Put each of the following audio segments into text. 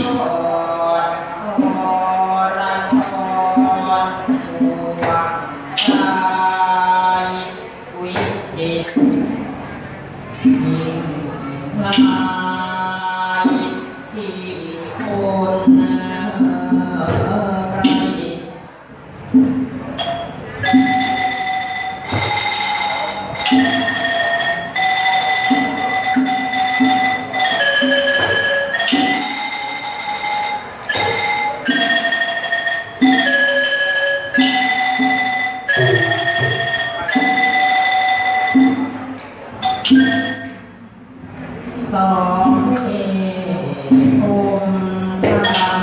Shabbat. สองเอภูมิธรรม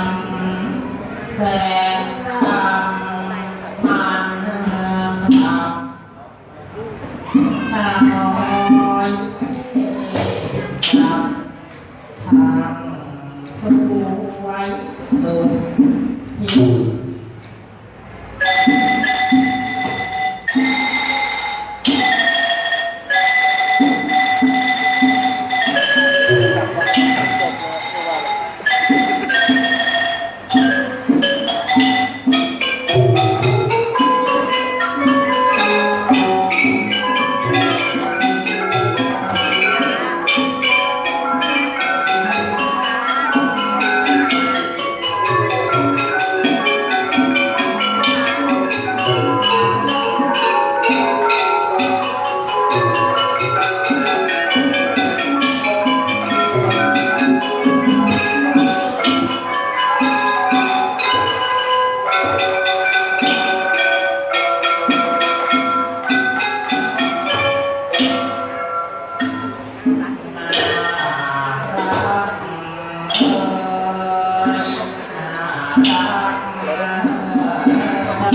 แสงธรรมมันธรรมชาลอยเอธรรมธรรมผู้ไว้สุดที่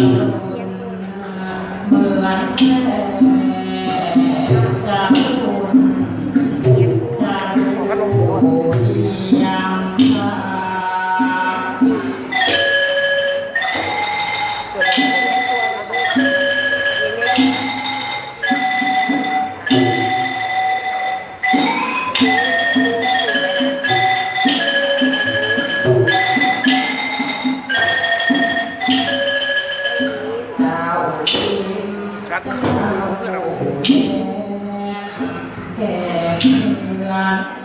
Amém. 哎，哎。